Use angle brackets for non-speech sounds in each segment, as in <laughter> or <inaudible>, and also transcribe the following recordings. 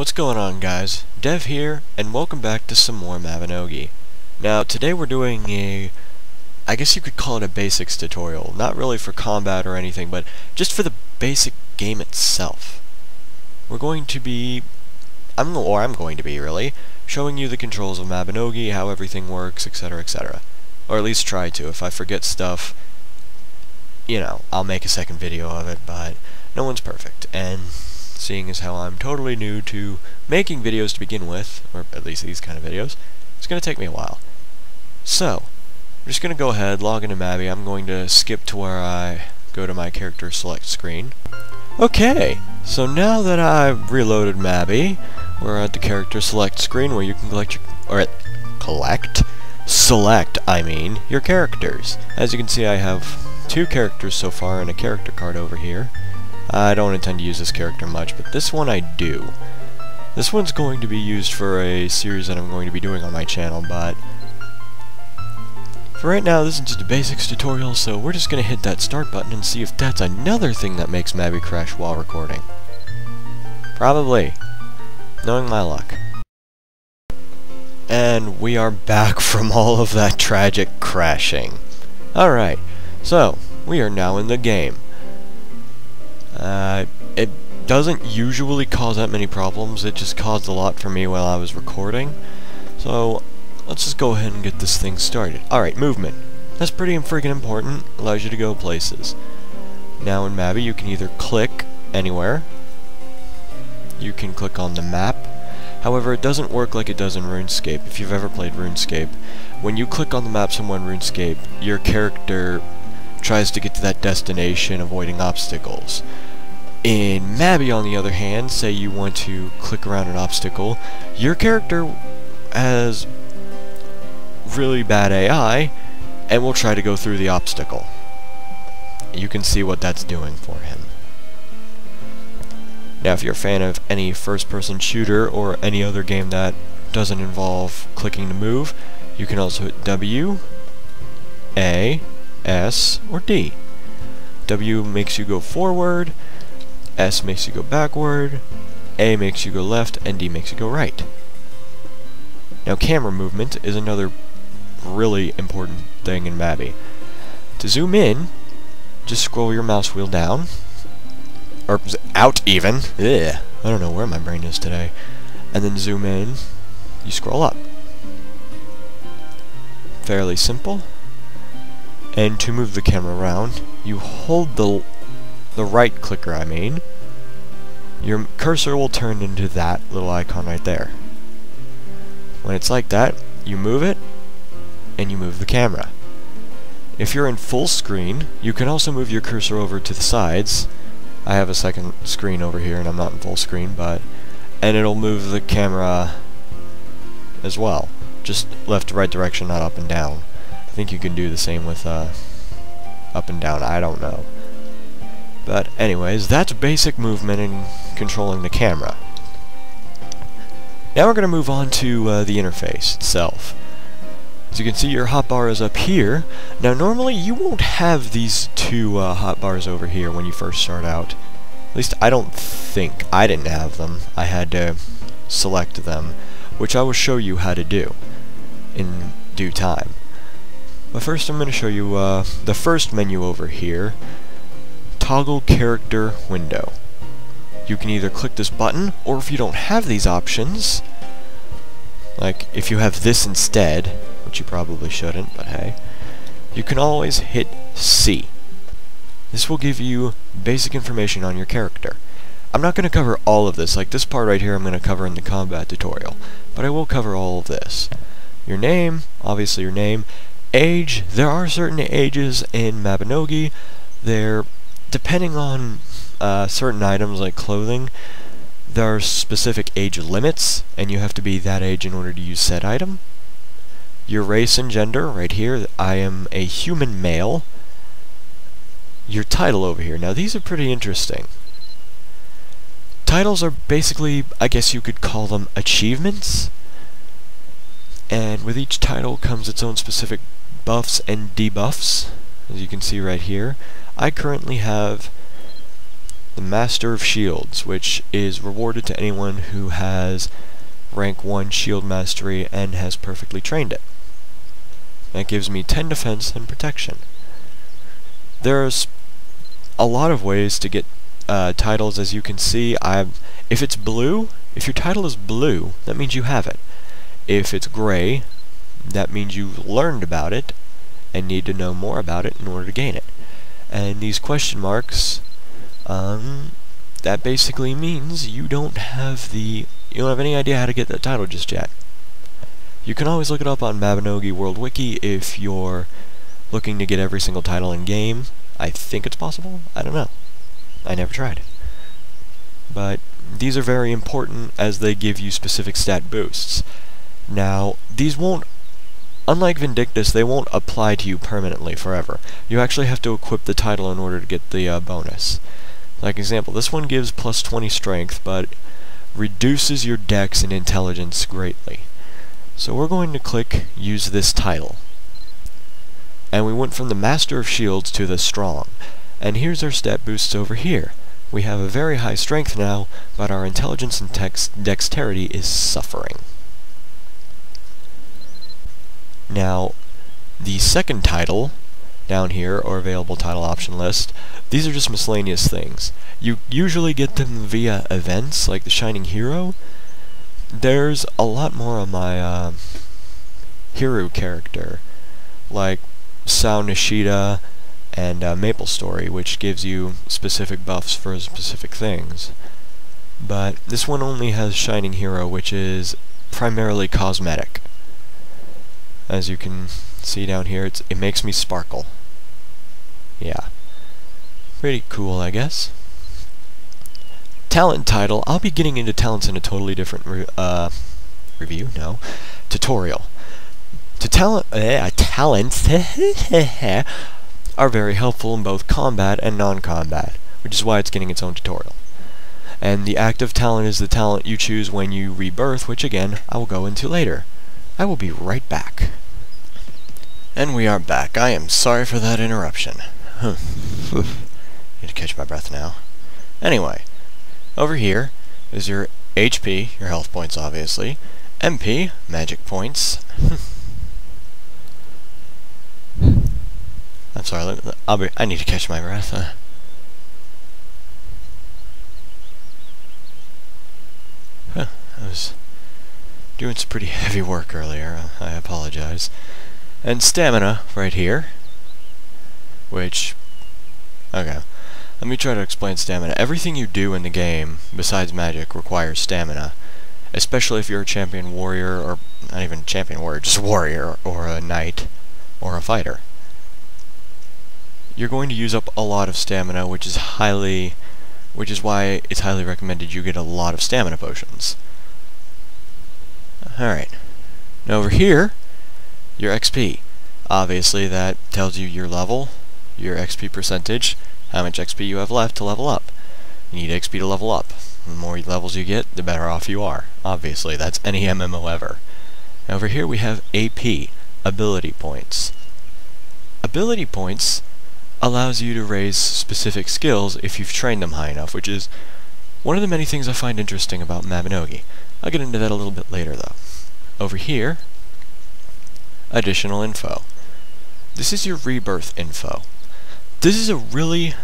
What's going on guys? Dev here, and welcome back to some more Mabinogi. Now today we're doing a, I guess you could call it a basics tutorial. Not really for combat or anything, but just for the basic game itself. We're going to be, I'm or I'm going to be really, showing you the controls of Mabinogi, how everything works, etc, etc. Or at least try to. If I forget stuff, you know, I'll make a second video of it, but no one's perfect. And seeing as how I'm totally new to making videos to begin with, or at least these kind of videos, it's going to take me a while. So, I'm just going to go ahead, log into Mabby. I'm going to skip to where I go to my character select screen. Okay, so now that I've reloaded Mabby, we're at the character select screen where you can collect your, or at, collect? Select, I mean, your characters. As you can see, I have two characters so far and a character card over here. I don't intend to use this character much, but this one I do. This one's going to be used for a series that I'm going to be doing on my channel, but for right now, this is just a basics tutorial, so we're just going to hit that start button and see if that's another thing that makes Mabby crash while recording. Probably. Knowing my luck. And we are back <laughs> from all of that tragic crashing. Alright, so, we are now in the game. Uh, it doesn't usually cause that many problems, it just caused a lot for me while I was recording. So, let's just go ahead and get this thing started. Alright, movement. That's pretty freaking important, allows you to go places. Now in Mabby, you can either click anywhere, you can click on the map, However, it doesn't work like it does in RuneScape. If you've ever played RuneScape, when you click on the map somewhere in RuneScape, your character tries to get to that destination avoiding obstacles. In Mabby, on the other hand, say you want to click around an obstacle, your character has really bad AI and will try to go through the obstacle. You can see what that's doing for him. Now, if you're a fan of any first-person shooter or any other game that doesn't involve clicking to move, you can also hit W, A, S, or D. W makes you go forward, S makes you go backward, A makes you go left, and D makes you go right. Now camera movement is another really important thing in Mabby. To zoom in, just scroll your mouse wheel down, or out even, Ugh, I don't know where my brain is today, and then zoom in, you scroll up. Fairly simple. And to move the camera around, you hold the the right clicker, I mean. Your cursor will turn into that little icon right there. When it's like that, you move it, and you move the camera. If you're in full screen, you can also move your cursor over to the sides. I have a second screen over here, and I'm not in full screen, but... And it'll move the camera as well. Just left to right direction, not up and down. I think you can do the same with uh, up and down, I don't know. But anyways, that's basic movement and controlling the camera. Now we're going to move on to uh, the interface itself. As you can see, your hotbar is up here. Now normally you won't have these two uh, hotbars over here when you first start out. At least I don't think. I didn't have them. I had to select them, which I will show you how to do in due time. But first I'm going to show you uh, the first menu over here, Toggle Character Window. You can either click this button, or if you don't have these options, like if you have this instead, which you probably shouldn't, but hey, you can always hit C. This will give you basic information on your character. I'm not going to cover all of this, like this part right here I'm going to cover in the combat tutorial, but I will cover all of this. Your name, obviously your name, Age, there are certain ages in Mabinogi. They're, depending on uh, certain items like clothing, there are specific age limits, and you have to be that age in order to use said item. Your race and gender, right here, I am a human male. Your title over here, now these are pretty interesting. Titles are basically, I guess you could call them achievements, and with each title comes its own specific buffs and debuffs, as you can see right here. I currently have the Master of Shields, which is rewarded to anyone who has rank 1 shield mastery and has perfectly trained it. That gives me 10 defense and protection. There's a lot of ways to get uh, titles, as you can see. I've, if it's blue, if your title is blue, that means you have it. If it's gray, that means you've learned about it and need to know more about it in order to gain it. And these question marks, um, that basically means you don't have the, you don't have any idea how to get that title just yet. You can always look it up on Mabinogi World Wiki if you're looking to get every single title in game. I think it's possible. I don't know. I never tried. But these are very important as they give you specific stat boosts. Now, these won't Unlike Vindictus, they won't apply to you permanently forever. You actually have to equip the title in order to get the uh, bonus. Like example, this one gives plus 20 strength, but reduces your dex and intelligence greatly. So we're going to click use this title. And we went from the Master of Shields to the Strong. And here's our stat boosts over here. We have a very high strength now, but our intelligence and dex dexterity is suffering. Now, the second title down here, or available title option list, these are just miscellaneous things. You usually get them via events, like the Shining Hero. There's a lot more on my uh, hero character, like Sao Nishida and uh, Maple Story, which gives you specific buffs for specific things. But this one only has Shining Hero, which is primarily cosmetic. As you can see down here, it's, it makes me sparkle. Yeah. Pretty cool, I guess. Talent title. I'll be getting into talents in a totally different re uh, review. No, tutorial. To talent, uh, talents <laughs> are very helpful in both combat and non-combat, which is why it's getting its own tutorial. And the active talent is the talent you choose when you rebirth, which again, I will go into later. I will be right back. And we are back. I am sorry for that interruption. <laughs> Need to catch my breath now. Anyway, over here is your HP, your health points obviously, MP, magic points. <laughs> I'm sorry, I'll be, I need to catch my breath. Uh, huh, I was doing some pretty heavy work earlier. I apologize. And stamina right here, which, okay, let me try to explain stamina. Everything you do in the game, besides magic, requires stamina. Especially if you're a champion warrior, or not even champion warrior, just warrior, or a knight, or a fighter. You're going to use up a lot of stamina, which is highly, which is why it's highly recommended you get a lot of stamina potions. Alright. Now over here, your XP. Obviously that tells you your level, your XP percentage, how much XP you have left to level up. You need XP to level up. The more levels you get, the better off you are. Obviously, that's any MMO ever. Over here we have AP, Ability Points. Ability Points allows you to raise specific skills if you've trained them high enough, which is one of the many things I find interesting about Mabinogi. I'll get into that a little bit later, though. Over here, additional info. This is your rebirth info. This is a really,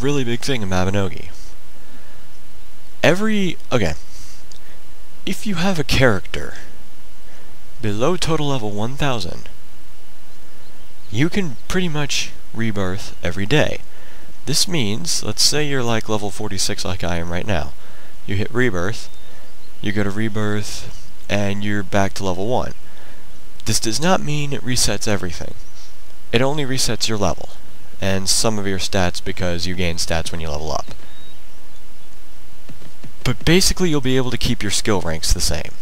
really big thing in Mabinogi. Every, okay, if you have a character below total level 1000, you can pretty much rebirth every day. This means, let's say you're like level 46 like I am right now. You hit rebirth, you go to rebirth, and you're back to level 1. This does not mean it resets everything. It only resets your level, and some of your stats because you gain stats when you level up. But basically you'll be able to keep your skill ranks the same.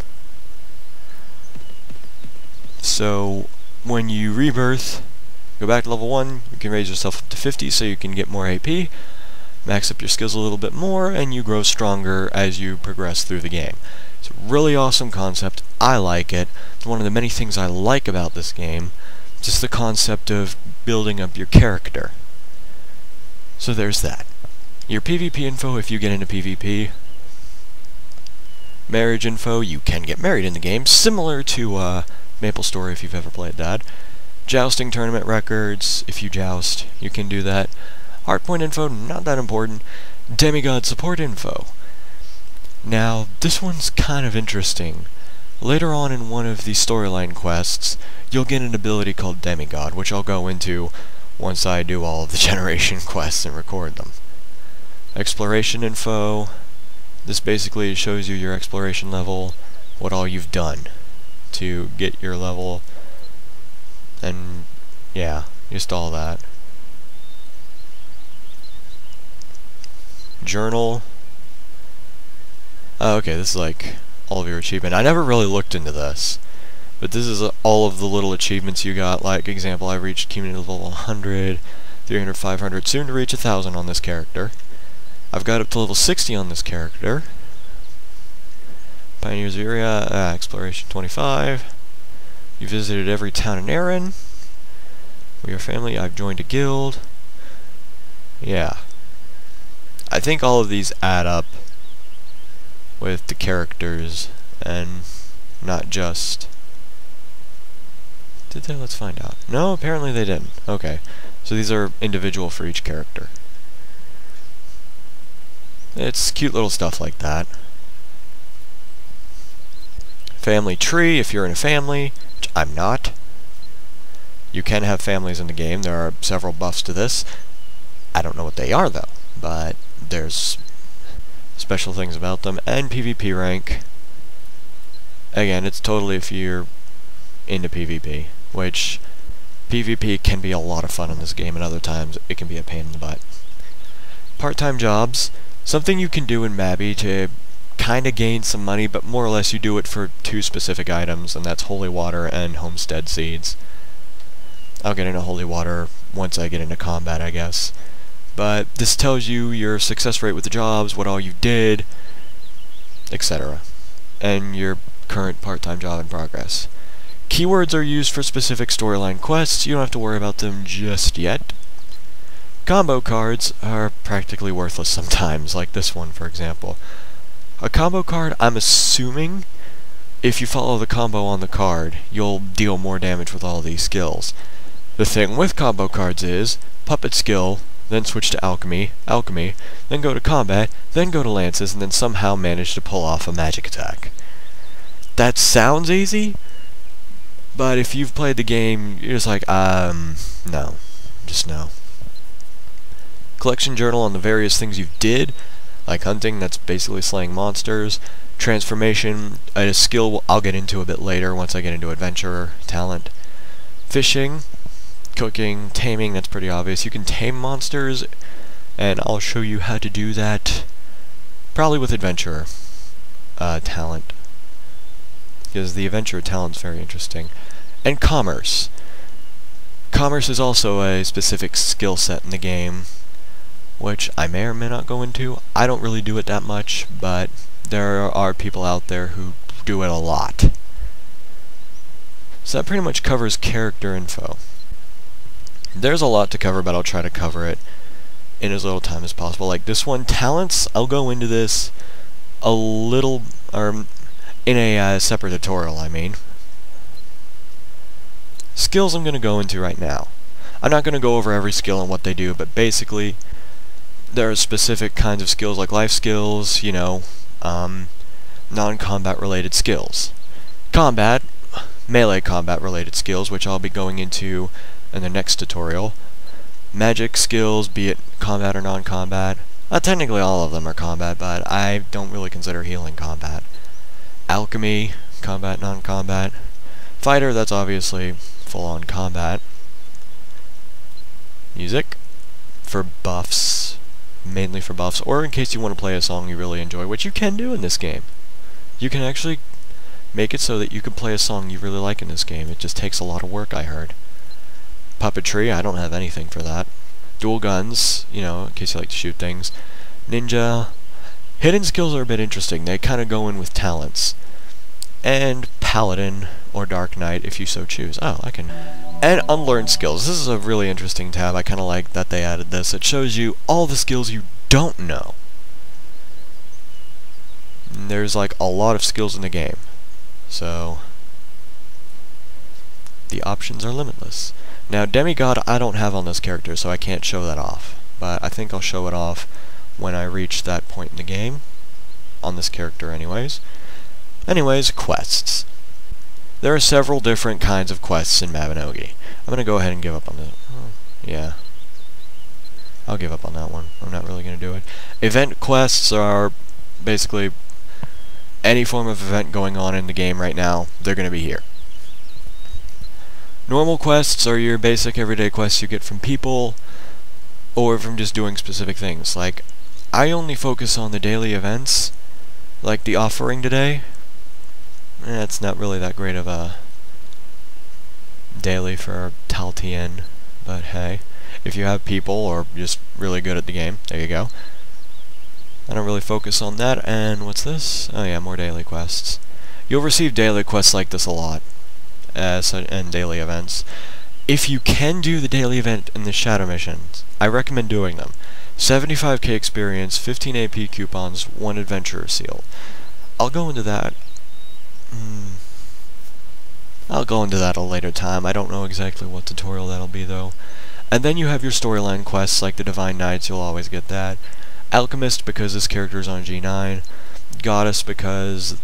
So, when you rebirth, go back to level 1, you can raise yourself up to 50 so you can get more AP, max up your skills a little bit more, and you grow stronger as you progress through the game. It's a really awesome concept. I like it. It's one of the many things I like about this game. Just the concept of building up your character. So there's that. Your PvP info if you get into PvP. Marriage info, you can get married in the game, similar to uh, Maple Story if you've ever played that. Jousting tournament records, if you joust, you can do that. Hardpoint info, not that important. Demigod support info. Now, this one's kind of interesting. Later on in one of the storyline quests, you'll get an ability called Demigod, which I'll go into once I do all of the <laughs> generation quests and record them. Exploration info. This basically shows you your exploration level, what all you've done to get your level, and yeah, just all that. Journal. Oh, okay, this is like all of your achievement. I never really looked into this. But this is uh, all of the little achievements you got. Like, example, I reached cumulative level 100, 300, 500, soon to reach 1000 on this character. I've got up to level 60 on this character. Pioneers area, uh, exploration 25. You visited every town in Erinn. We are family. I've joined a guild. Yeah. I think all of these add up with the characters and not just did they? Let's find out. No, apparently they didn't. Okay. So these are individual for each character. It's cute little stuff like that. Family tree, if you're in a family, which I'm not. You can have families in the game. There are several buffs to this. I don't know what they are, though. But there's special things about them. And PvP rank. Again, it's totally if you're into PvP which PvP can be a lot of fun in this game, and other times it can be a pain in the butt. Part-time jobs, something you can do in Mabby to kind of gain some money, but more or less you do it for two specific items, and that's holy water and homestead seeds. I'll get into holy water once I get into combat, I guess. But this tells you your success rate with the jobs, what all you did, etc. And your current part-time job in progress. Keywords are used for specific storyline quests, you don't have to worry about them just yet. Combo cards are practically worthless sometimes, like this one for example. A combo card, I'm assuming, if you follow the combo on the card, you'll deal more damage with all these skills. The thing with combo cards is, puppet skill, then switch to alchemy, alchemy, then go to combat, then go to lances, and then somehow manage to pull off a magic attack. That sounds easy, but if you've played the game, you're just like, um, no. Just no. Collection journal on the various things you did, like hunting, that's basically slaying monsters. Transformation, a skill I'll get into a bit later once I get into adventurer talent. Fishing, cooking, taming, that's pretty obvious. You can tame monsters, and I'll show you how to do that probably with adventurer uh, talent because the adventure talent's very interesting. And commerce. Commerce is also a specific skill set in the game, which I may or may not go into. I don't really do it that much, but there are people out there who do it a lot. So that pretty much covers character info. There's a lot to cover, but I'll try to cover it in as little time as possible. Like this one, talents, I'll go into this a little, or in a uh, separate tutorial, I mean. Skills I'm going to go into right now. I'm not going to go over every skill and what they do, but basically, there are specific kinds of skills like life skills, you know, um, non-combat related skills. Combat, melee combat related skills, which I'll be going into in the next tutorial. Magic skills, be it combat or non-combat. Uh, technically all of them are combat, but I don't really consider healing combat. Alchemy, combat, non-combat. Fighter, that's obviously full-on combat. Music, for buffs, mainly for buffs, or in case you want to play a song you really enjoy, which you can do in this game. You can actually make it so that you can play a song you really like in this game. It just takes a lot of work, I heard. Puppetry, I don't have anything for that. Dual guns, you know, in case you like to shoot things. Ninja, Hidden skills are a bit interesting. They kind of go in with talents. And Paladin, or Dark Knight, if you so choose. Oh, I can... And Unlearned skills. This is a really interesting tab. I kind of like that they added this. It shows you all the skills you don't know, there's like a lot of skills in the game. So, the options are limitless. Now, Demigod I don't have on this character, so I can't show that off. But I think I'll show it off when I reach that point in the game. On this character anyways. Anyways, quests. There are several different kinds of quests in Mabinogi. I'm gonna go ahead and give up on this. Oh, yeah. I'll give up on that one. I'm not really gonna do it. Event quests are basically any form of event going on in the game right now, they're gonna be here. Normal quests are your basic everyday quests you get from people, or from just doing specific things. Like, I only focus on the daily events, like the offering today. Eh, it's not really that great of a daily for Taillteann, but hey, if you have people or just really good at the game, there you go. I don't really focus on that, and what's this? Oh yeah, more daily quests. You'll receive daily quests like this a lot as and daily events. If you can do the daily event and the shadow missions, I recommend doing them. 75k experience, 15 AP coupons, 1 adventurer seal. I'll go into that. Mm, I'll go into that a later time. I don't know exactly what tutorial that'll be though. And then you have your storyline quests like the Divine Knights, you'll always get that. Alchemist because this character is on G9. Goddess because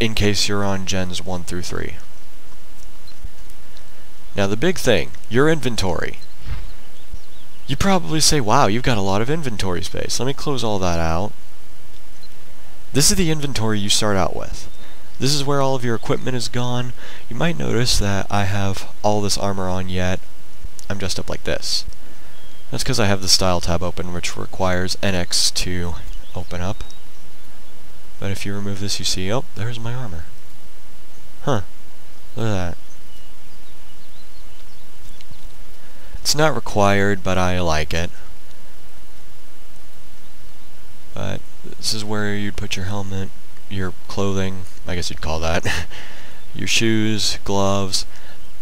in case you're on gens 1 through 3. Now the big thing, your inventory. You probably say, wow, you've got a lot of inventory space. Let me close all that out. This is the inventory you start out with. This is where all of your equipment is gone. You might notice that I have all this armor on yet. I'm dressed up like this. That's because I have the style tab open which requires NX to open up. But if you remove this you see, oh, there's my armor. Huh. Look at that. It's not required, but I like it. But this is where you'd put your helmet, your clothing, I guess you'd call that, <laughs> your shoes, gloves.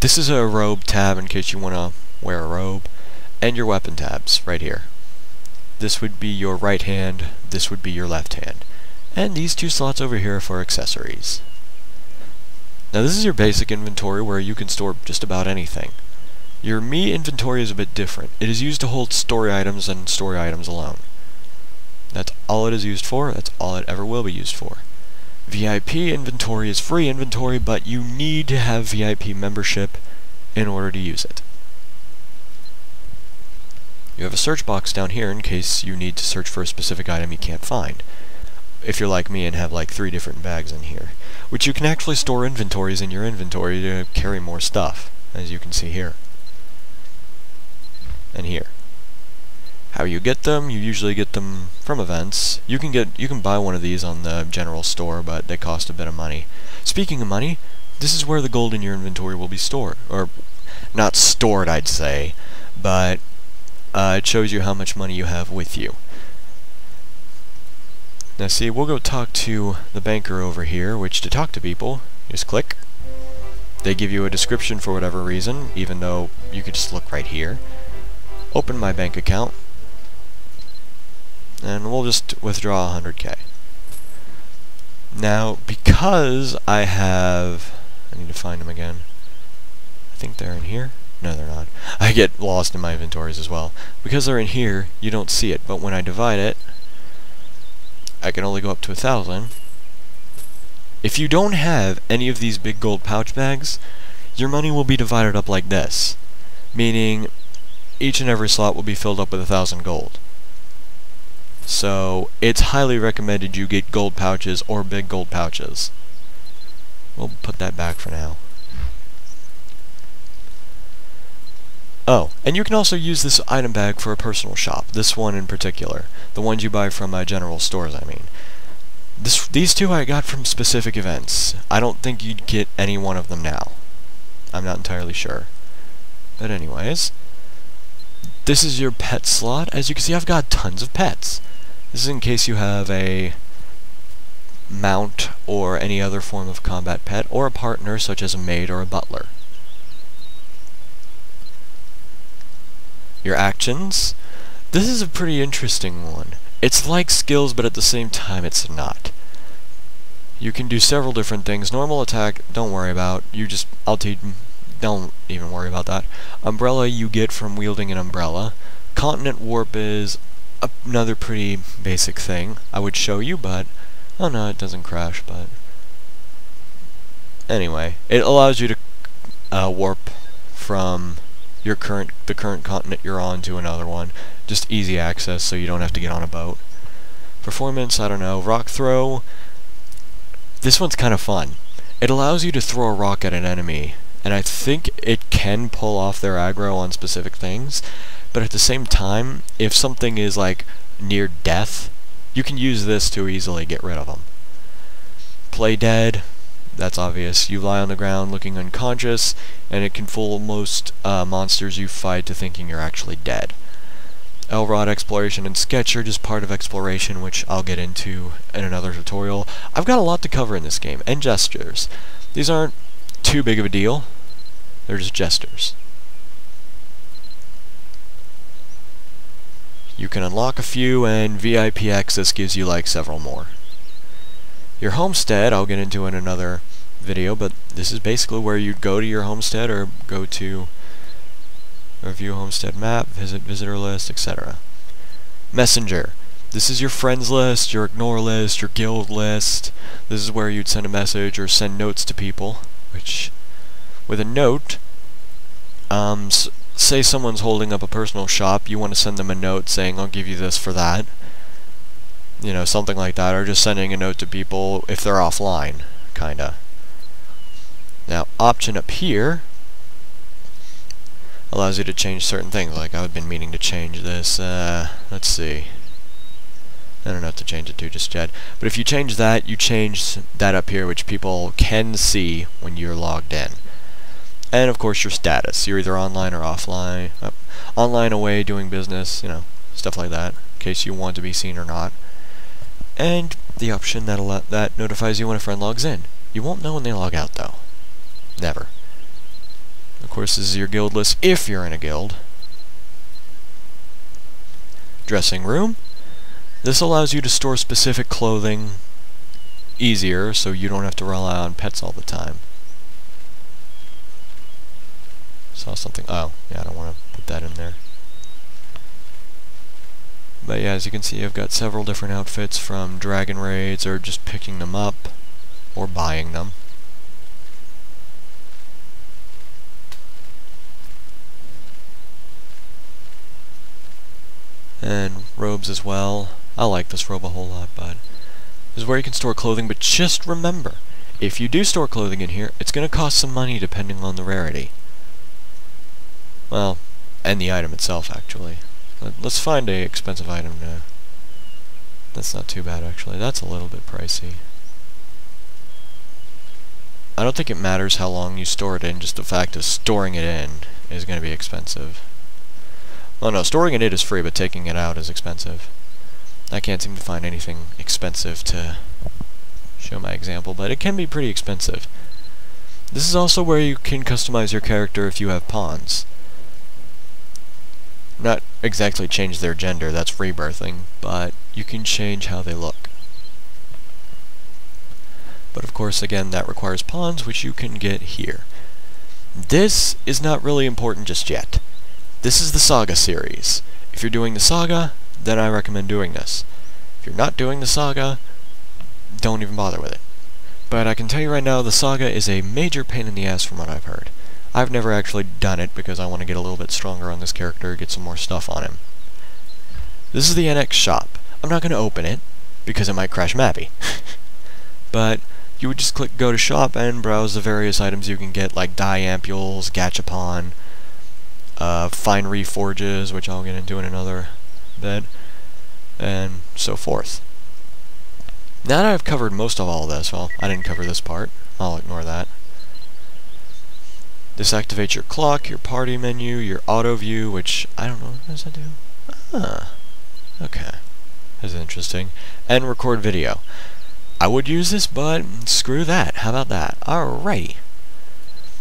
This is a robe tab in case you want to wear a robe, and your weapon tabs right here. This would be your right hand, this would be your left hand. And these two slots over here for accessories. Now this is your basic inventory where you can store just about anything. Your me inventory is a bit different. It is used to hold story items and story items alone. That's all it is used for, that's all it ever will be used for. VIP inventory is free inventory, but you need to have VIP membership in order to use it. You have a search box down here in case you need to search for a specific item you can't find. If you're like me and have like three different bags in here. Which you can actually store inventories in your inventory to carry more stuff, as you can see here and here. How you get them? You usually get them from events. You can get you can buy one of these on the general store, but they cost a bit of money. Speaking of money, this is where the gold in your inventory will be stored, or not stored, I'd say, but uh, it shows you how much money you have with you. Now see, we'll go talk to the banker over here, which to talk to people, just click. They give you a description for whatever reason, even though you could just look right here open my bank account, and we'll just withdraw 100k. Now, because I have... I need to find them again. I think they're in here. No, they're not. I get lost in my inventories as well. Because they're in here, you don't see it, but when I divide it, I can only go up to a thousand. If you don't have any of these big gold pouch bags, your money will be divided up like this. Meaning, each and every slot will be filled up with a thousand gold. So it's highly recommended you get gold pouches or big gold pouches. We'll put that back for now. Oh, and you can also use this item bag for a personal shop, this one in particular. The ones you buy from uh, general stores, I mean. This, these two I got from specific events. I don't think you'd get any one of them now. I'm not entirely sure. But anyways, this is your pet slot. As you can see, I've got tons of pets. This is in case you have a mount or any other form of combat pet, or a partner such as a maid or a butler. Your actions. This is a pretty interesting one. It's like skills, but at the same time it's not. You can do several different things. Normal attack, don't worry about. You just, I'll teach, don't even worry about that. Umbrella you get from wielding an umbrella. Continent warp is another pretty basic thing. I would show you, but, oh no, it doesn't crash, but... Anyway, it allows you to uh, warp from your current the current continent you're on to another one. Just easy access so you don't have to get on a boat. Performance, I don't know. Rock throw. This one's kind of fun. It allows you to throw a rock at an enemy, and I think it can pull off their aggro on specific things, but at the same time, if something is like near death, you can use this to easily get rid of them. Play dead, that's obvious. You lie on the ground looking unconscious, and it can fool most uh, monsters you fight to thinking you're actually dead. Elrod exploration and sketch are just part of exploration, which I'll get into in another tutorial. I've got a lot to cover in this game, and gestures. These aren't too big of a deal. They're just gestures. You can unlock a few, and VIP access gives you like several more. Your homestead, I'll get into in another video, but this is basically where you'd go to your homestead or go to review homestead map, visit visitor list, etc. Messenger. This is your friends list, your ignore list, your guild list. This is where you'd send a message or send notes to people, which, with a note, um, say someone's holding up a personal shop, you want to send them a note saying, I'll give you this for that you know, something like that, or just sending a note to people if they're offline, kinda. Now, option up here allows you to change certain things, like I've been meaning to change this, uh, let's see. I don't know what to change it to just yet. But if you change that, you change that up here, which people can see when you're logged in. And of course your status. You're either online or offline. Uh, online, away, doing business, you know, stuff like that, in case you want to be seen or not and the option that that notifies you when a friend logs in. You won't know when they log out, though. Never. Of course, this is your guild list if you're in a guild. Dressing room. This allows you to store specific clothing easier, so you don't have to rely on pets all the time. Saw something. Oh, yeah, I don't want to put that in there. But yeah, as you can see, I've got several different outfits from Dragon Raids, or just picking them up, or buying them. And robes as well. I like this robe a whole lot, but this is where you can store clothing, but just remember, if you do store clothing in here, it's going to cost some money depending on the rarity. Well, and the item itself, actually. Let's find a expensive item now. That's not too bad, actually. That's a little bit pricey. I don't think it matters how long you store it in, just the fact of storing it in is going to be expensive. Well, no, storing it in is free, but taking it out is expensive. I can't seem to find anything expensive to show my example, but it can be pretty expensive. This is also where you can customize your character if you have pawns not exactly change their gender, that's rebirthing, but you can change how they look. But of course, again, that requires pawns, which you can get here. This is not really important just yet. This is the Saga series. If you're doing the Saga, then I recommend doing this. If you're not doing the Saga, don't even bother with it. But I can tell you right now, the Saga is a major pain in the ass from what I've heard. I've never actually done it because I want to get a little bit stronger on this character, get some more stuff on him. This is the NX shop. I'm not going to open it because it might crash Mabby. <laughs> but you would just click go to shop and browse the various items you can get like dye ampoules, gachapon, uh, fine reforges, which I'll get into in another bit, and so forth. Now that I've covered most of all this, well, I didn't cover this part, I'll ignore that. This activates your clock, your party menu, your auto view, which I don't know, what does that do? Ah, okay. That's interesting. And record video. I would use this, but screw that. How about that? Alrighty.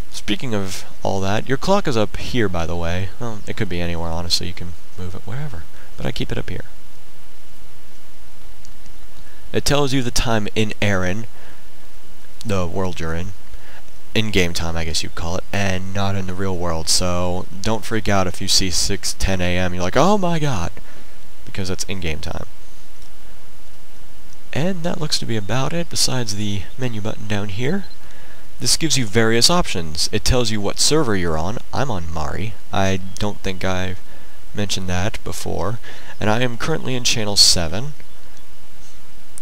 Speaking of all that, your clock is up here, by the way. Well, it could be anywhere, honestly. You can move it wherever. but I keep it up here. It tells you the time in Erinn, the world you're in, in game time, I guess you'd call it, and not in the real world. So don't freak out if you see 6, 10 a.m. You're like, oh my god, because that's in game time. And that looks to be about it, besides the menu button down here. This gives you various options. It tells you what server you're on. I'm on Mari. I don't think I've mentioned that before. And I am currently in channel 7.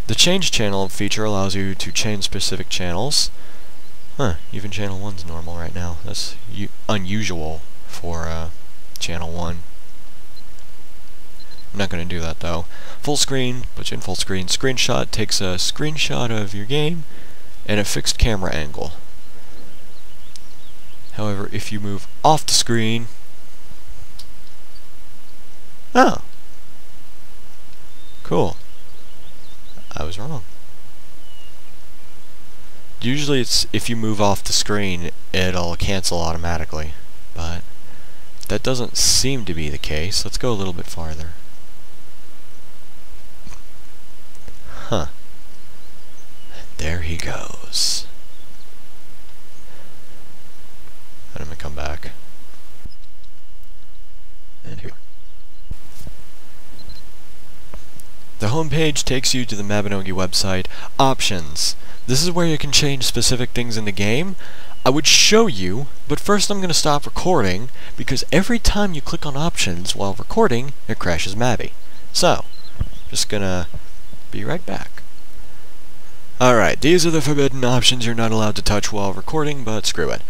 The change channel feature allows you to change specific channels. Huh, even channel 1's normal right now. That's unusual for uh, channel 1. I'm not going to do that though. Full screen, put you in full screen. Screenshot takes a screenshot of your game and a fixed camera angle. However, if you move off the screen... Oh. Cool. I was wrong. Usually it's if you move off the screen, it'll cancel automatically. But that doesn't seem to be the case. Let's go a little bit farther. Huh. There he goes. And I'm come back. And here. The home page takes you to the Mabinogi website. Options. This is where you can change specific things in the game. I would show you, but first I'm going to stop recording, because every time you click on options while recording, it crashes Mabby. So, just gonna be right back. Alright, these are the forbidden options you're not allowed to touch while recording, but screw it.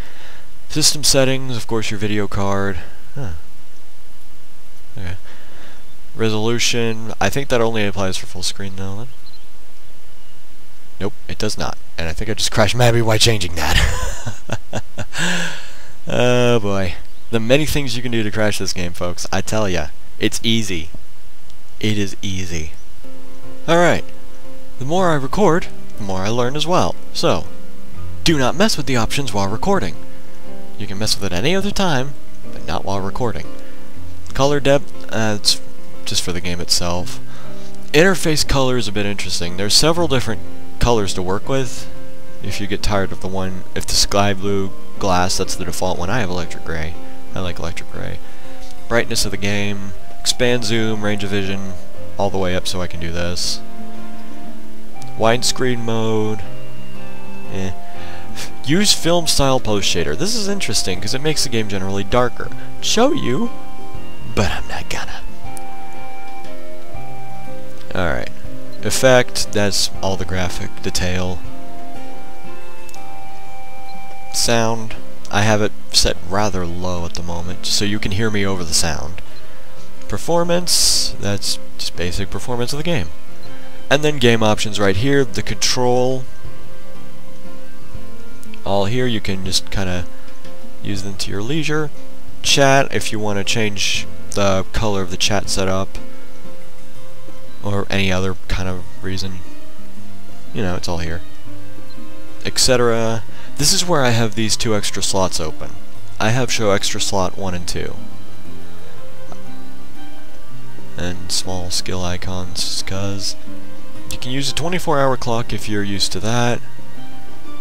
System settings, of course your video card. Huh. Okay. Resolution, I think that only applies for full screen though. Then. Nope, it does not. And I think I just crashed Mabby while changing that. <laughs> oh boy. The many things you can do to crash this game, folks. I tell ya, it's easy. It is easy. Alright. The more I record, the more I learn as well. So, do not mess with the options while recording. You can mess with it any other time, but not while recording. Color depth, uh, it's just for the game itself. Interface color is a bit interesting. There's several different colors to work with. If you get tired of the one, if the sky blue glass, that's the default one. I have electric gray. I like electric gray. Brightness of the game, expand zoom, range of vision, all the way up so I can do this. Widescreen mode. Eh. Use film style post shader. This is interesting because it makes the game generally darker. Show you, but I'm not gonna. Alright. Effect, that's all the graphic detail. Sound, I have it set rather low at the moment, so you can hear me over the sound. Performance, that's just basic performance of the game. And then game options right here, the control. All here, you can just kind of use them to your leisure. Chat, if you want to change the color of the chat setup or any other kind of reason. You know, it's all here. Etc. This is where I have these two extra slots open. I have show extra slot 1 and 2. And small skill icons, because you can use a 24 hour clock if you're used to that.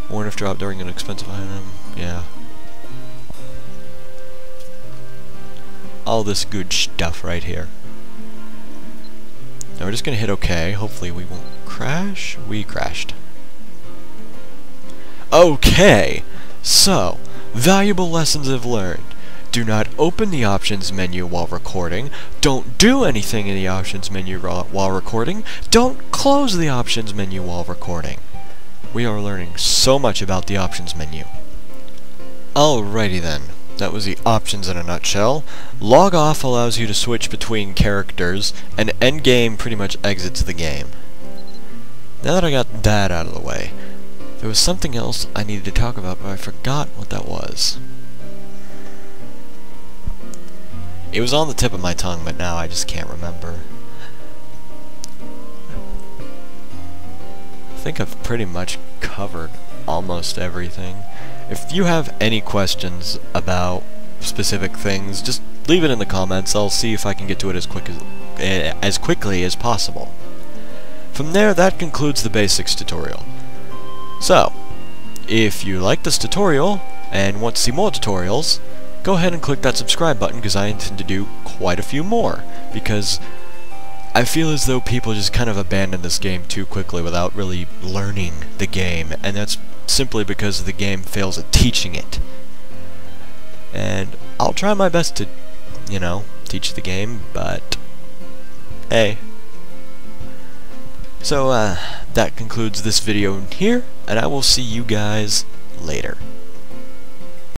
Warn if drop during an expensive item, yeah. All this good stuff right here. Now we're just going to hit OK. Hopefully we won't crash. We crashed. Okay, so, valuable lessons I've learned. Do not open the options menu while recording. Don't do anything in the options menu while recording. Don't close the options menu while recording. We are learning so much about the options menu. Alrighty then. That was the options in a nutshell. Log off allows you to switch between characters, and endgame pretty much exits the game. Now that I got that out of the way, there was something else I needed to talk about, but I forgot what that was. It was on the tip of my tongue, but now I just can't remember. I think I've pretty much covered almost everything. If you have any questions about specific things, just leave it in the comments. I'll see if I can get to it as quick as eh, as quickly as possible. From there, that concludes the basics tutorial. So, if you like this tutorial and want to see more tutorials, go ahead and click that subscribe button because I intend to do quite a few more because I feel as though people just kind of abandon this game too quickly without really learning the game, and that's simply because the game fails at teaching it. And I'll try my best to, you know, teach the game, but hey. So, uh, that concludes this video here, and I will see you guys later.